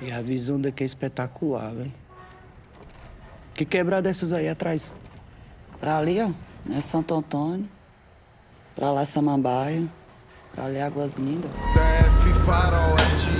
E a visão daqui é espetacular, velho. Que quebrada essas aí atrás? Pra ali, ó, é Santo Antônio. Pra lá, Samambaia. Pra ali, Águas Lindas. DF Faroeste